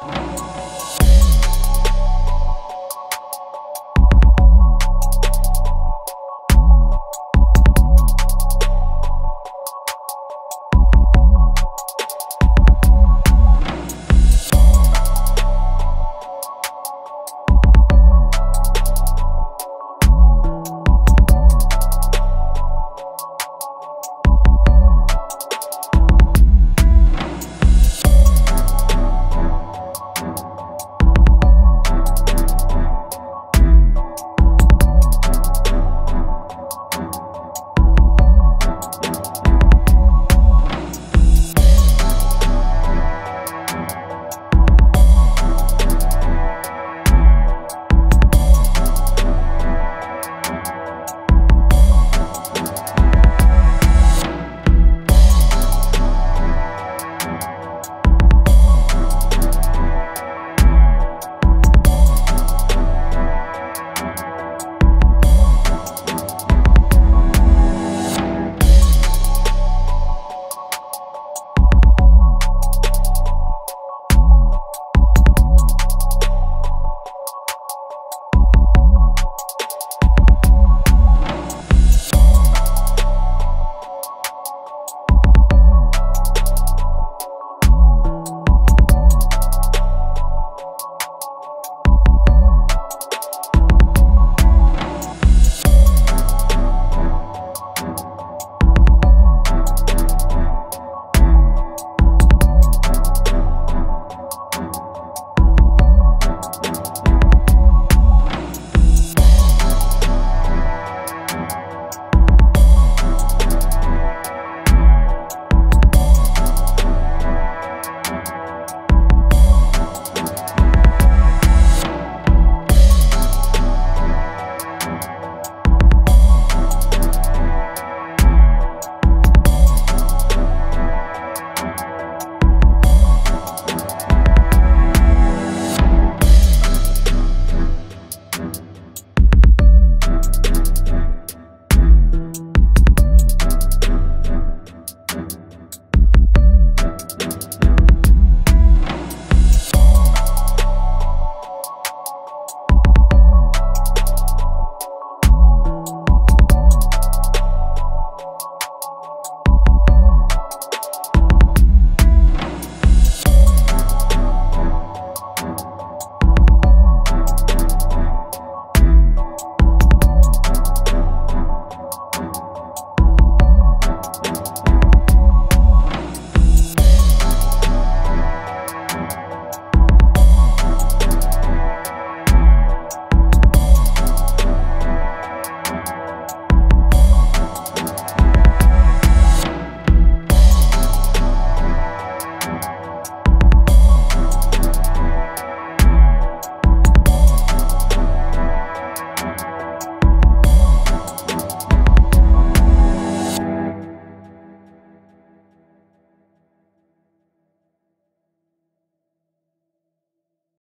Bye.